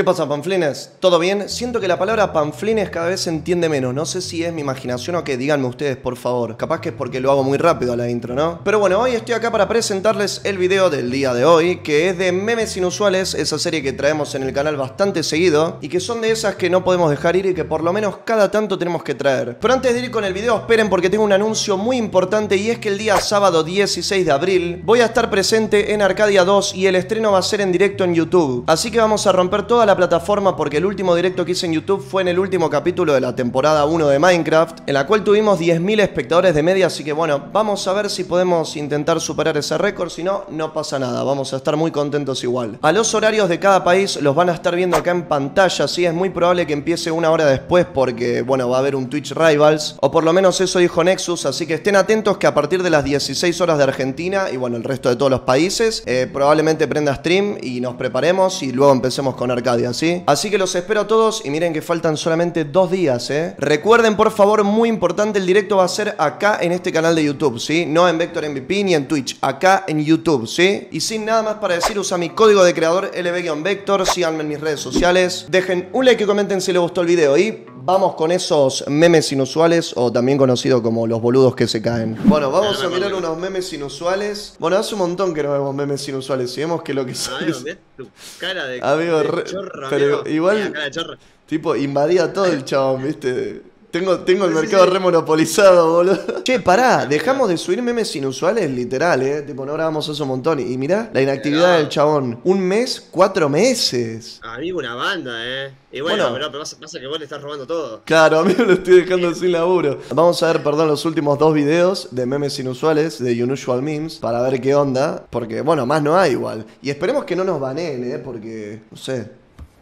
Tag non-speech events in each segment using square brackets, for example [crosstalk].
¿Qué pasa, panflines? ¿Todo bien? Siento que la palabra panflines cada vez se entiende menos. No sé si es mi imaginación o qué. Díganme ustedes, por favor. Capaz que es porque lo hago muy rápido a la intro, ¿no? Pero bueno, hoy estoy acá para presentarles el video del día de hoy, que es de Memes Inusuales, esa serie que traemos en el canal bastante seguido, y que son de esas que no podemos dejar ir y que por lo menos cada tanto tenemos que traer. Pero antes de ir con el video, esperen porque tengo un anuncio muy importante y es que el día sábado 16 de abril voy a estar presente en Arcadia 2 y el estreno va a ser en directo en YouTube. Así que vamos a romper toda la plataforma porque el último directo que hice en YouTube fue en el último capítulo de la temporada 1 de Minecraft, en la cual tuvimos 10.000 espectadores de media, así que bueno, vamos a ver si podemos intentar superar ese récord, si no, no pasa nada, vamos a estar muy contentos igual. A los horarios de cada país los van a estar viendo acá en pantalla, sí, es muy probable que empiece una hora después porque, bueno, va a haber un Twitch Rivals, o por lo menos eso dijo Nexus, así que estén atentos que a partir de las 16 horas de Argentina y bueno, el resto de todos los países, eh, probablemente prenda stream y nos preparemos y luego empecemos con Arcadia, ¿sí? Así que los espero a todos y miren que faltan solamente dos días, ¿eh? Recuerden, por favor, muy importante, el directo va a ser acá en este canal de YouTube, ¿sí? No en Vector MVP ni en Twitch, acá en YouTube, ¿sí? Y sin nada más para decir, usa mi código de creador LB-Vector, síganme en mis redes sociales, dejen un like y comenten si les gustó el video y vamos con esos memes inusuales o también conocido como los boludos que se caen. Bueno, vamos a mirar unos memes inusuales. Bueno, hace un montón que no vemos memes inusuales y vemos que lo que sale... Amigo, tu cara de, Amigo, de chorro, pero amigo. igual- Mirá la cara de chorro. Tipo, invadía todo el chabón, ¿viste? Tengo, tengo el mercado sí. re monopolizado, boludo. Che, pará, [laughs] dejamos de subir memes inusuales, literal, ¿eh? Tipo, no grabamos eso un montón. Y mirá, la inactividad No. del chabón. Un mes, cuatro meses. Amigo, una banda, eh. Y bueno, Bueno. pero, pasa, pasa que vos le estás robando todo. Claro, a mí me lo estoy dejando sin laburo. Vamos a ver, perdón, los últimos dos videos de memes inusuales, de Unusual Memes, para ver qué onda. Porque, bueno, más no hay igual. Y esperemos que no nos baneen, ¿eh? Porque, no sé,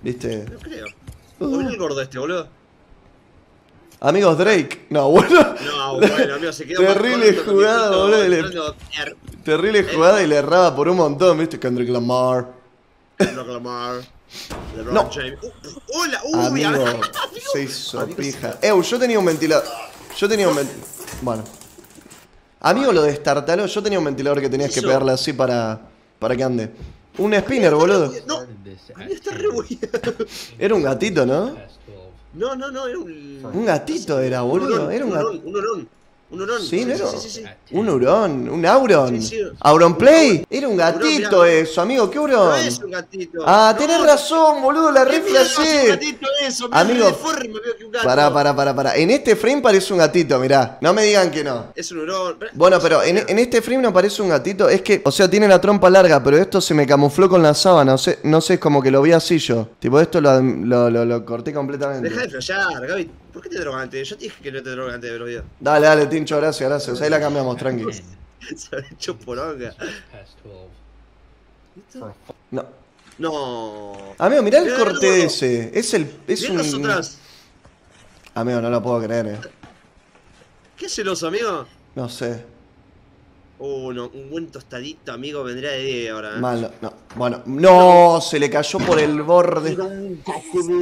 ¿viste? No creo. Uh. ¿Por qué el gordo este, boludo? Amigos Drake. No, bueno. No, bueno, amigo, se quedó Terrible corto, jugada, boludo, le- er- Terrible jugada y le erraba por un montón, ¿viste? Kendrick Lamar. Kendrick Lamar, LeBron No. James. Uh, uh, hola, uy, Amigo, [laughs] amigo. se hizo Amigo, pija. Ew, yo tenía un ventilador. Yo tenía un ventilador. Bueno. Amigo, lo destartaló. Yo tenía un ventilador que tenías que pegarle así para. para que ande. Un spinner, boludo. No, está re. Era un gatito, ¿no? No, no, no, era un. Un gatito era, boludo. Era un gatito. Un hurón. Un hurón. Sí, ¿no sí, sí, sí. Un hurón, un auron. Auron Play. Era un gatito eso, amigo. ¿Qué No hurón? es un gatito. Ah, No, tenés razón, boludo. La ¿Qué rifle mierda es un gatito eso? Amigo. Amigo, deforme, amigo, que un gato. Pará, pará, pará, pará. En este frame parece un gatito, mirá. No me digan que no. Es un hurón. Bueno, pero en, en este frame no parece un gatito. Es que, o sea, tiene la trompa larga, pero esto se me camufló con la sábana. No sé, no sé, es como que lo vi así yo. Tipo, esto lo, lo, lo- lo corté completamente. Deja de flashear, Gaby. ¿Por qué te drogante? Yo te dije que no te drogante de los videos. Dale, dale, Tincho, gracias, gracias. Ahí la cambiamos, tranqui. [laughs] Se ha hecho poronga. No. No. Amigo, mirá el Mirá, corte ese. Es el. Es Mirá un. atrás. Amigo, no lo puedo creer, eh. ¿Qué celoso, amigo? No sé. Uh, no, un buen tostadito, amigo, vendría de 10 ahora. ¿eh? Mal, no, no. Bueno, no, se le cayó por el borde.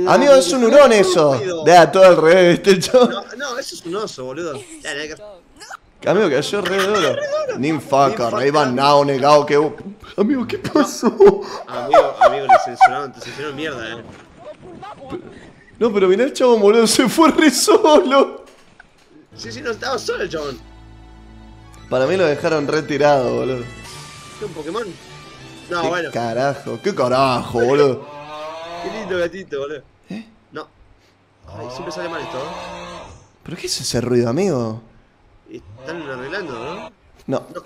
Amigo, es un hurón eso. Vea, todo al revés, ¿viste el chavo? No, no, eso es un oso, boludo. Ya. Amigo, cayó re duro. Ninfacar, ahí va now, negado que. Amigo, ¿qué pasó? Amigo, amigo, le censuraron, te censuraron mierda, eh. No, pero mirá el chavo, boludo, se fue re solo. Sí, sí, no estaba solo el chabón. Para mí lo dejaron retirado, boludo. ¿Qué un Pokémon? No, ¿Qué bueno. carajo? ¿Qué carajo, boludo? [laughs] Qué lindo gatito, boludo. ¿Eh? No. Ay, siempre sale mal esto, ¿eh? ¿Pero qué es ese ruido, amigo? Están arreglando, ¿no? No. No.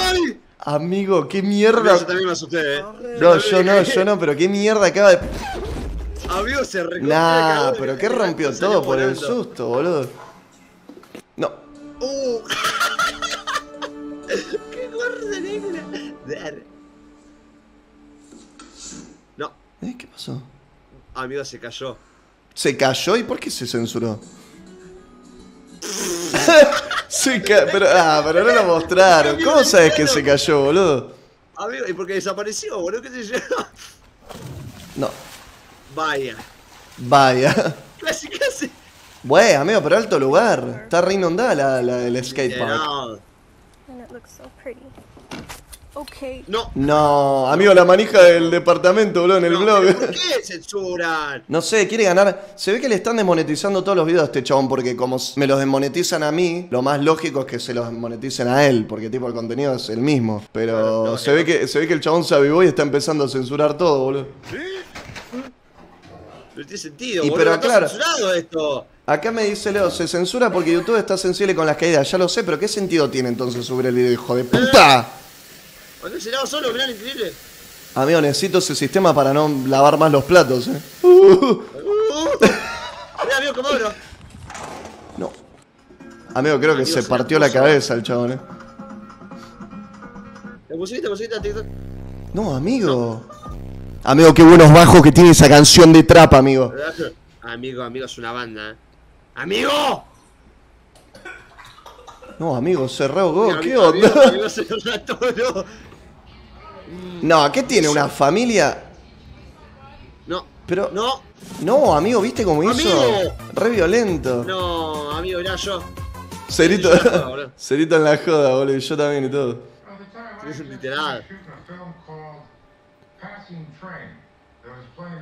¡Ay! Amigo, qué mierda. yo también me asusté, eh. No, yo no, yo no, pero qué mierda acaba de. Amigo, se recorrió. Nah, pero qué rompió todo por el susto, boludo. No. ¡Uh! [laughs] ¡Qué gorda negra! No, ¿Eh? ¿Qué pasó? amigo, se cayó. ¿Se cayó? ¿Y por qué se censuró? [laughs] se ca... pero, ah, pero no lo mostraron. ¿Cómo sabes que se cayó, boludo? Amigo, ¿y por qué desapareció, boludo? ¿Qué se llama? No. Vaya. Vaya. [laughs] Casi, casi. Bueno, amigo, pero alto lugar. Está re inundada la, la, el Eh, skatepark. no. Okay. No. No, amigo, la manija del departamento, boludo, en el no, blog. ¿Por qué censuran? No sé, quiere ganar. Se ve que le están desmonetizando todos los videos a este chabón, porque como me los desmonetizan a mí, lo más lógico es que se los desmoneticen a él, porque tipo el contenido es el mismo. Pero no, se, ve que, se ve que el chabón se avivó y está empezando a censurar todo, boludo. No tiene sentido, Y boludo. pero está claro. censurado esto. Acá me dice Leo, se censura porque YouTube está sensible con las caídas. Ya lo sé, pero ¿qué sentido tiene entonces subir el video, hijo de puta? Cuando se lava solo, mirá increíble. Amigo, necesito ese sistema para no lavar más los platos, eh. Uh, [laughs] Uh, mirá, amigo, cómo abro. no. Amigo, creo que se partió la la cabeza el chabón, eh. La musiquita, musiquita, TikTok. No, amigo. Amigo, qué buenos bajos que tiene esa canción de trap, amigo. Amigo, amigo, es una banda. ¿eh? ¡Amigo! No, amigo, rehogó, Mira, ¿qué amigo, amigo, onda? amigo, se rató, no. ¿qué tiene? ¿Una familia? No, Pero. no, No, amigo, ¿viste cómo hizo? Amigo. Re violento. no, amigo, mirá yo. Cerito, Yo en la joda, boludo. Cerito en la joda, boludo. y Yo también y todo. [laughs] Literal.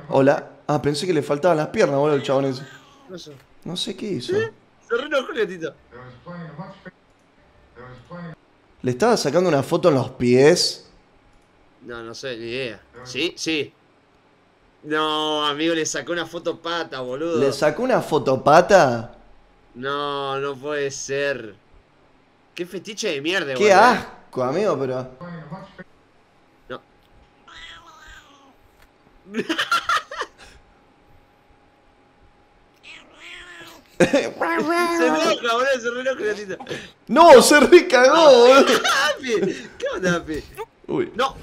Hola. Ah, pensé que le faltaban las piernas, boludo, el chabón ese. No sé. No sé qué hizo. Se el gatito. ¿Le estaba sacando una foto en los pies? No, no sé, ni idea. ¿Sí? Sí. No, amigo, le sacó una foto pata, boludo. ¿Le sacó una fotopata? No, no puede ser. Qué fetiche de mierda, Qué boludo. asco, amigo, pero. Se enoja, boludo, se re enoja el gatito. ¡No! ¡Se recagó, boludo! ¿Qué onda, Api? Uy. No.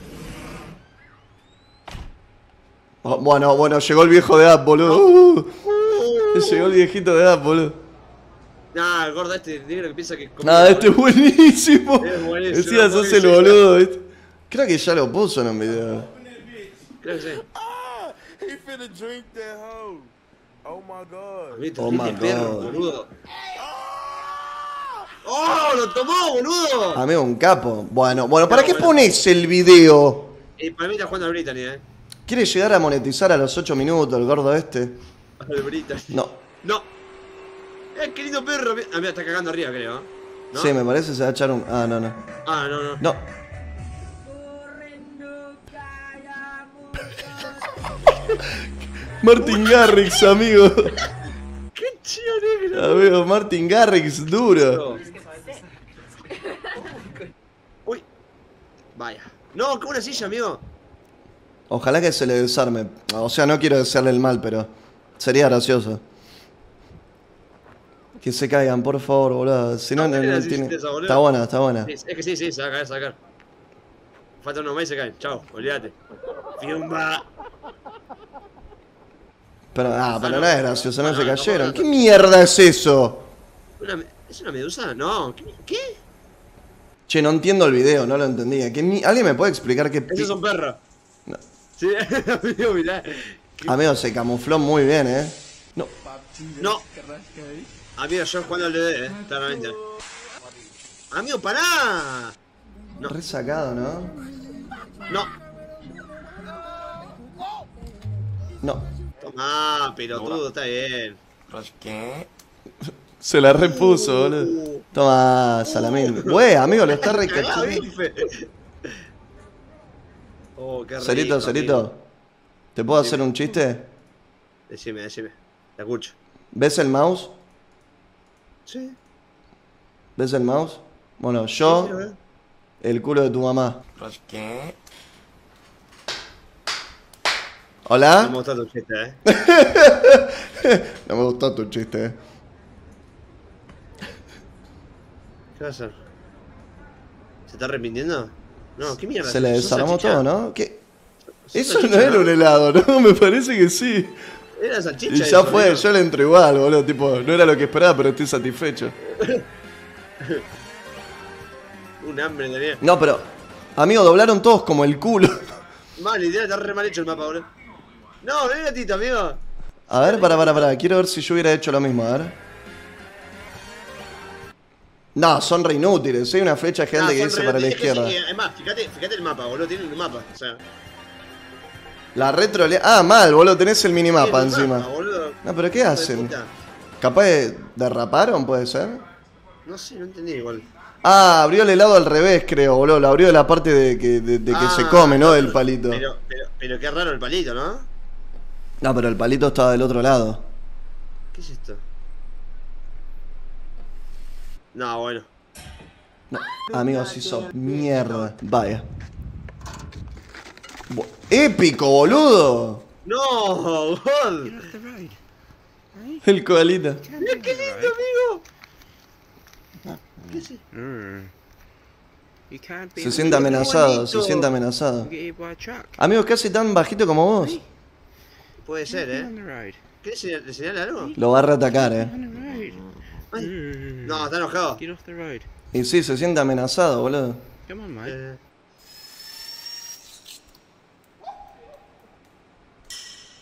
Oh, bueno, bueno, llegó el viejo de App, boludo. Uh, [laughs] llegó el viejito de App, boludo. Nah, el gordo este negro que piensa que... Nada, este es buenísimo. Es buenísimo, Decía, sos el boludo. Creo que ya lo puso en un video. Creo que sí. Finna drink that hoe. Oh my god. Amigo, te Oh fuiste my perro, God. boludo. ¡Oh, lo tomó, boludo! Amigo, un capo. Bueno, bueno, ¿para qué pones el video? Eh, para mí está jugando al Brittany, eh. ¿Quiere llegar a monetizar a los 8 minutos el gordo este? Al Brittany. No. No. Eh, qué lindo perro. Ah, mira, está cagando arriba, creo. ¿No? Sí, me parece se va a echar un. Ah, no, no. Ah, no, no. No. [laughs] Martin Garrix, amigo. ¡Qué chido negro! Amigo, Martin Garrix, duro. Uy. Vaya. No, qué buena silla, amigo. Ojalá que se le desarme. O sea, no quiero desearle el mal, pero sería gracioso. Que se caigan, por favor, boludo. Si no, No, tiene... esa. Está buena, está buena. Es que sí, sí, se va a caer, se va a caer. Falta unos meses y se caen. Chao, olvídate. Fiumba. Pero, ah, pero no. no es gracioso, no Ah, se cayeron. no, ¿Qué mierda es eso? Una ¿Es una medusa? No. ¿Qué? ¿Qué? Che, no entiendo el video, no lo entendía. ¿Qué ¿Alguien me puede explicar qué... Ese es un perro. No. Sí, [laughs] amigo, mirá. Amigo, se camufló muy bien, ¿eh? No. No. Amigo, yo jugando al DD, eh, claramente. Amigo, pará. No. Re sacado, ¿no? No. No. Tomá, pelotudo, está bien. Se la repuso, boludo. Toma, Salamín. Güey, amigo, lo está recachando. Oh, qué rico. ¿Te puedo hacer un chiste? Decime, decime. Te escucho. ¿Ves el mouse? Sí. ¿Ves el mouse? Bueno, yo, sí, el culo de tu mamá. ¿Hola? No me gustó tu chiste, eh. [laughs] No me gustó tu chiste, eh. ¿Qué va a hacer? ¿Se está arrepintiendo? No, ¿qué mierda? Se le ¿Sos desarmó todo, ¿no? ¿Qué? ¿Sos Eso no era un helado, ¿no? [laughs] Me parece que sí. Era salchicha. Y ya eso, fue, yo le entro igual, boludo. Tipo, no era lo que esperaba, pero estoy satisfecho. [laughs] Un hambre tenía. No, pero, amigo, doblaron todos como el culo. Mal, idea, está re mal hecho el mapa, boludo. No, ven gatito, amigo. A ver, para, para, para. Quiero ver si yo hubiera hecho lo mismo, a ver. No, son re inútiles. Hay una flecha gigante que dice para la es que sí, izquierda. eh, además, fíjate, fíjate el mapa, boludo. Tiene el mapa. O sea, La retro... Ah, mal, boludo. Tenés el minimapa encima. mapa. No, pero ¿qué de hacen? ¿Capaz de derraparon, puede ser? No sé, no entendí igual. Ah, abrió el helado al revés, creo, boludo. Lo abrió de la parte de que, de, de que se Ah, come, ¿no? Del palito. Pero, pero, pero qué raro el palito, ¿no? No, pero el palito estaba del otro lado. ¿Qué es esto? No, bueno. No, amigos, hizo mierda. Vaya. ¡Épico, boludo! ¡No! ¡Gol! El coalita. ¡Mira qué lindo, amigo! Be Se siente amenazado, se siente amenazado. Amigos, casi tan bajito como vos. Puede ser, ¿eh? the road. ¿Querés señal- le señala algo? Lo va a reatacar, eh. Ay. No, está enojado. Y sí, se siente amenazado, boludo. Come on, mate.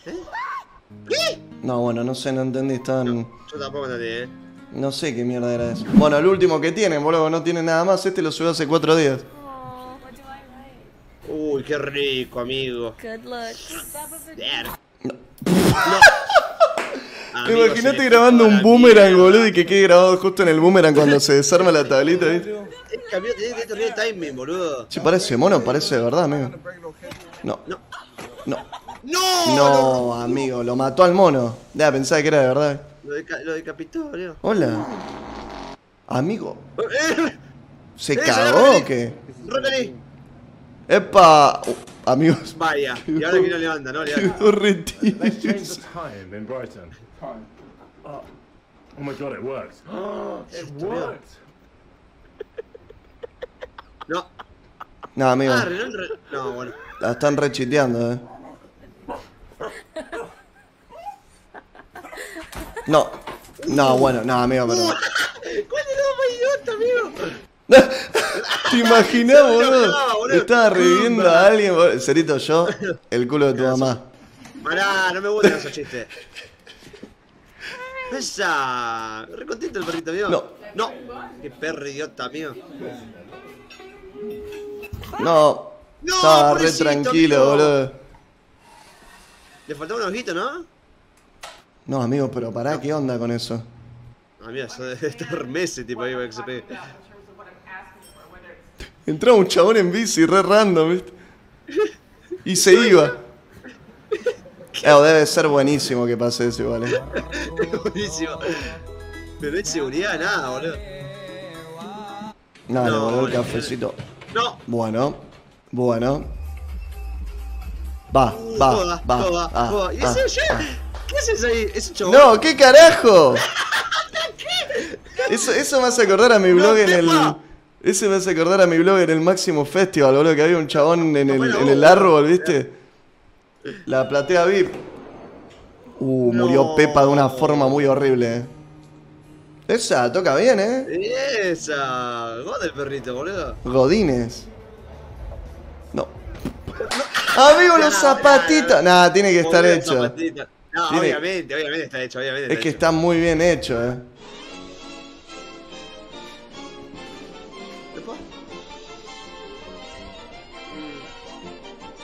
Eh. No, bueno, no sé, no entendí. Estaban. Yo tampoco entendí, ¿eh? No sé qué mierda era eso. Bueno, el último que tienen, boludo, no tiene nada más. Este lo subió hace cuatro días. Aw, what do I write? Uy, qué rico, amigo. Good looks. No. [laughs] Imagínate grabando un boomerang, boludo, y que quede grabado justo en el boomerang cuando se desarma la tablita, ¿viste? Es cambió, que tener timing, boludo. Che, parece mono, parece de verdad, amigo. No, No. no. ¡No! No, amigo, lo mató al mono. Ya, pensaba que era de verdad. Lo, deca- lo decapitó, boludo. Hola. Amigo, ¡Eh! ¿se Eh, cagó o qué? ¡Rocky! ¡Epa! Uh, amigos, Vaya, y ahora que no levanta, ¿no? Levanta. quedó re tieso. Let's change the time in Brighton. Oh, oh my god, it worked. [gasps] it worked. No. No, amigo, Ah, re- No, bueno. la están rechiteando, eh. No, no, bueno, no, amigo, pero. [laughs] ¿Cuál es la más idiota, amigo? ¿Te imaginás, No, boludo? no. Estaba reviviendo a alguien, boludo. Cerito, yo, el culo de tu mamá. Pará, no me gustan esos chistes. Esa. Re contento el perrito, amigo. No. No. Qué perro idiota, amigo. No, No, estaba re tranquilo, amigo. boludo. Le faltaba un ojito, ¿no? No, amigo, pero pará, ¿qué onda con eso? Ah, mira, eso debe estar meses, tipo, ahí que se pegue. Entraba un chabón en bici, re random, ¿viste? Y se iba. Eh, debe ser buenísimo que pase eso igual, eh. Buenísimo. Pero hay seguridad, nada, boludo. No, le No, voló el cafecito. No. Bueno, bueno. Va, va, Joda, va. joda, ah, joda. ¿Y ah, ese ah. ¿Qué haces ahí? ¿Es un chabón? No, ¿qué carajo? [laughs] Eso, eso me hace acordar a mi blog en el. Ese me hace acordar a mi blog en el Máximo Festival, boludo, que había un chabón en el, en el árbol, ¿viste? La platea VIP. Uh, murió No. Pepa de una forma muy horrible, eh. Esa, toca bien, eh. Esa. God el perrito, boludo. Godines. No. Amigo, los zapatitos. Nah, tiene que estar hecho. No, Tiene- obviamente, obviamente está hecho, obviamente. Es que hecho. está muy bien hecho, eh.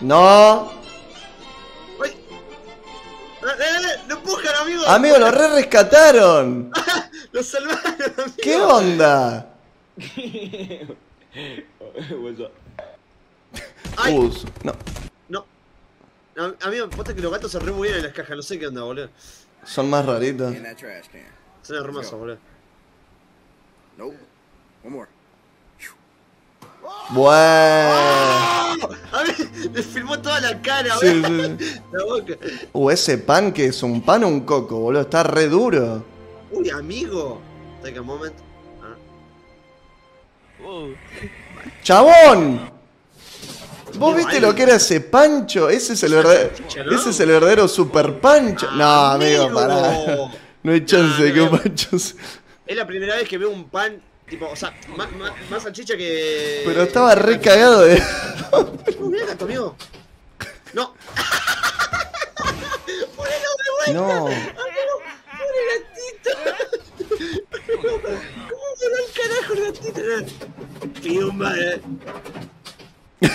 No. ¡Ay! ¡Eh, eh! ¡Lo empujan, amigo! Amigo, lo re rescataron. [laughs] ¡Lo salvaron, amigo! ¿Qué onda? ¡Ay! Uh, no. No. No, Amigo, posta que los gatos se re muy bien en las cajas, no sé qué onda, boludo. Son más raritos. In that trash can. Son hermosos, boludo. Nope. One more. Bueno. A ver, le filmó toda la cara, Sí. La boca. Uh, ese pan que es un pan o un coco, boludo. Está re duro. Uy, amigo. Take a moment. Ah. ¡Chabón! ¿Vos viste lo que era ese pancho? Ese es el verdadero. Ese es el verdadero super pancho. No, amigo, Amigo. pará. No hay chance de que un pancho Es la primera vez que veo un pan, tipo, o sea, más, más, más salchicha que. Pero estaba re cagado de. Mira gato, amigo. No. Ponelo de vuelta. No. Pobre gatito. ¿Cómo se va el carajo el Piumba, eh. [laughs]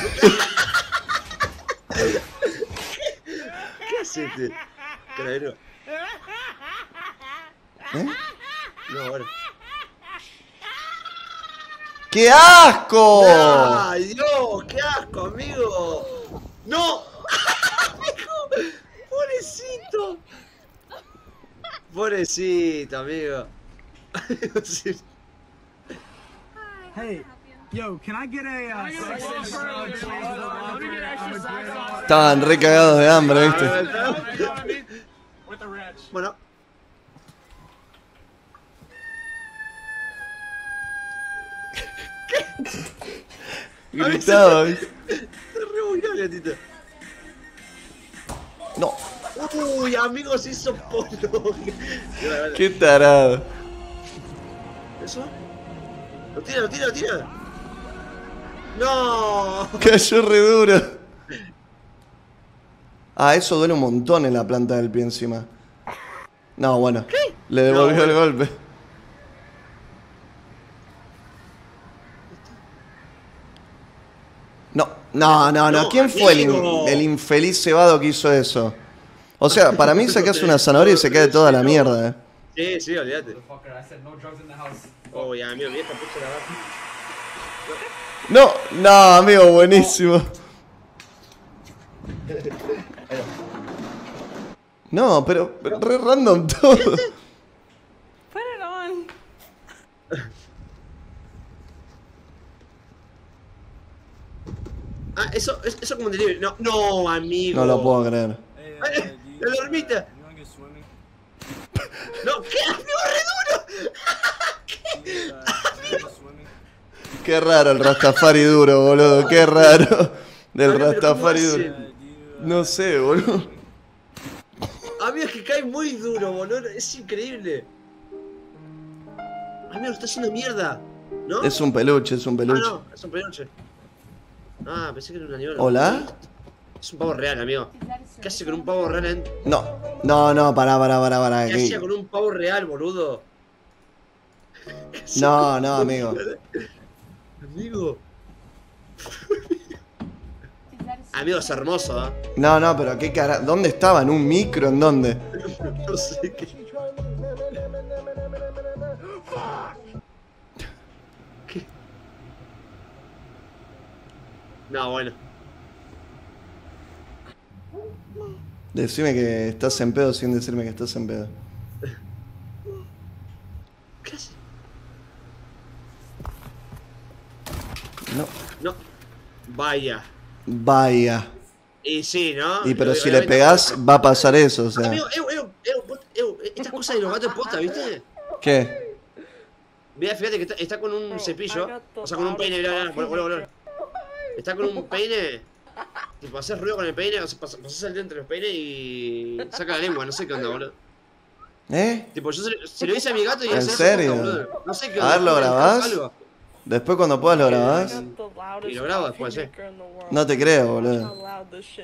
¿Qué hace este? Carabinero. [laughs] ¿Eh? No, bueno. ¡Qué asco! ¡Ay, Dios! ¡Qué asco, amigo! ¡No! [laughs] ¡Pobrecito! Pobrecito, amigo. [laughs] Hey, yo, can I get a uh, Estaban re cagados de hambre, ¿viste? Bueno. Gritaba, re bugueado, gatito. No, Uy, amigo, se hizo pollo. qué tarado. ¿Eso? Lo tira, lo tira, lo tira. ¡No! Cayó re duro. Ah, eso duele un montón en la planta del pie encima. No, bueno. Le devolvió No, el golpe. No, no, no, ¿Quién fue el, in- amigo. el infeliz cebado que hizo eso? O sea, para mí sacas [laughs] una zanahoria y se cae toda la mierda, eh. Sí, sí, olvídate. Uy, amigo, vieja, puso la. No, no, amigo, buenísimo. [laughs] No, pero, pero re random todo. Put it on. Ah, eso, es- eso como delivery. No, no, amigo. No lo puedo creer. [laughs] Ay, La dormita. No, ¿qué? Amigo, re duro. [laughs] Qué raro el Rastafari duro, boludo. Qué raro. Del Amigo, pero ¿cómo Rastafari duro. No sé, boludo. Amigo, es que cae muy duro, boludo. Es increíble. Amigo, está haciendo mierda. ¿No? Es un peluche, es un Ah, peluche. no, es un peluche. Ah, pensé que era un animal. ¿Hola? Es un pavo real, amigo. ¿Qué hace con un pavo real? en- No, no, no, pará, pará, pará, pará. ¿Qué aquí. hacía con un pavo real, boludo? No, no, amigo. Amigo. Amigo, es hermoso, ¿eh? No, no, pero qué cara. ¿Dónde estaba? ¿En un micro? ¿En dónde? [laughs] No sé qué. ¿Qué? No, bueno. Decime que estás en pedo sin decirme que estás en pedo. ¿Qué hace? No. No. Vaya. Vaya. Y sí, ¿no? Y pero si le pegás, va a pasar eso, o sea. Amigo, eu, eu, eu, estas cosas de los gatos posta, ¿viste? ¿Qué? Mira, fíjate que está, está con un cepillo. O sea, con un peine, volá, volá. Está con un peine. Tipo, haces ruido con el peine, o sea, pas- pasás el dedo entre los peines y saca la lengua, no sé qué onda, boludo. ¿Eh? Tipo, yo se, se lo hice a mi gato y ¿En serio? No sé qué A onda. ver, ¿lo ¿le grabás? Después cuando puedas lo grabás. Y lo grabo después, eh. No te creo, boludo.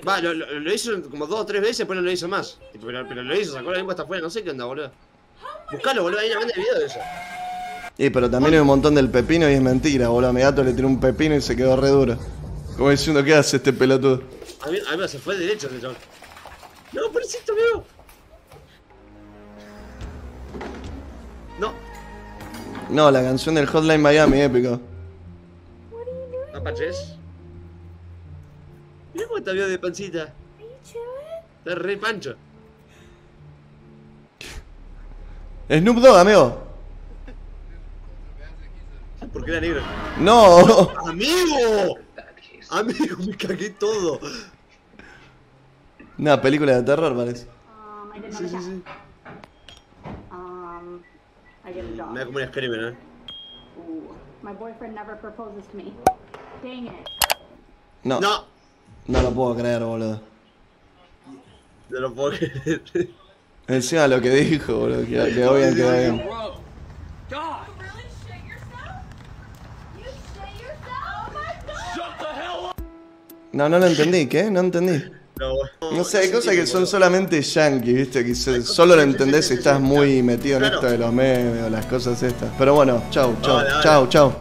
Va, lo, lo, lo hizo como dos o tres veces, después no lo hizo más. Tipo, pero, pero lo hizo, sacó la lengua hasta afuera, no sé qué onda, boludo. Buscalo, boludo, hay una banda de video de eso. Y pero también hay un montón del pepino y es mentira, boludo. A mi gato le tiró un pepino y se quedó re duro. Como diciendo, ¿qué hace este pelotudo? A mí, a mí se fue derecho ese chabón. No, pobrecito, amigo. No, No, la canción del Hotline Miami, épico. Apaches. Mira cómo está vio de pancita. Está re pancho. Snoop Dogg, amigo. Porque era negro. No. ¡Amigo! [laughs] Amigo, me cagué todo. Una película de terror, parece. Um, I Sí, sí, sí. Um, I Me da como un screamer, ¿eh? Ooh, my boyfriend never proposes to me. Dang it. No. No, No, lo puedo creer, boludo. no lo puedo creer. Encima lo que dijo, boludo. Que quedó bien, quedó bien. No, no lo entendí, ¿qué? No entendí. No, No sé, hay cosas que son solamente yankee, ¿viste? Que se- solo lo entendés si estás muy metido en Claro. esto de los memes o las cosas estas. Pero bueno, chau, chau, Dale, dale. chau, chau.